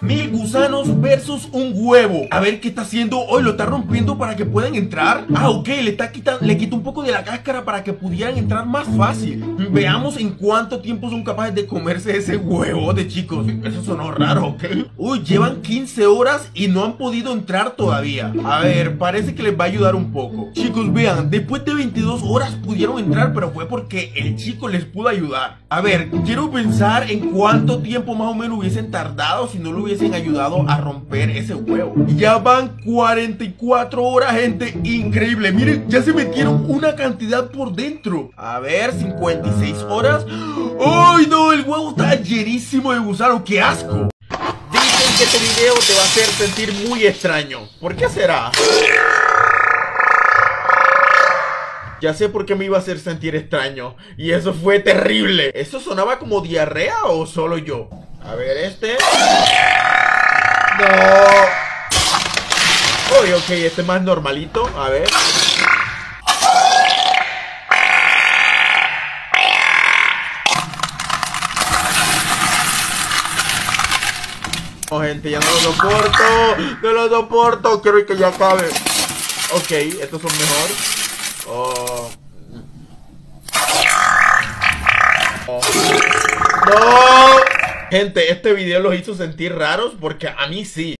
Mil gusanos versus un huevo. A ver qué está haciendo. Hoy lo está rompiendo para que puedan entrar. Ah, ok, le está quitando, le quita un poco de la cáscara para que pudieran entrar más fácil. Veamos en cuánto tiempo son capaces de comerse ese huevo de chicos. Eso sonó raro, ok. Uy, llevan 15 horas y no han podido entrar todavía. A ver, parece que les va a ayudar un poco. Chicos, vean, después de 22 horas pudieron entrar, pero fue porque el chico les pudo ayudar. A ver, quiero pensar en cuánto tiempo más o menos hubiesen tardado si no lo hubiesen ayudado a romper ese huevo. Ya van 44 horas, gente. Increíble. Miren, ya se metieron una cantidad por dentro. A ver, 56 horas. ¡Ay, no! El huevo está llenísimo de gusano. ¡Qué asco! Dicen que este video te va a hacer sentir muy extraño. ¿Por qué será? Ya sé por qué me iba a hacer sentir extraño. Y eso fue terrible. ¿Eso sonaba como diarrea o solo yo? A ver, este. No. Uy, ok, este más normalito. A ver. Oh, gente, ya no lo soporto. No lo soporto. Quiero que ya acabe. Ok, estos son mejor. Oh. Oh. No. Gente, este video los hizo sentir raros porque a mí sí.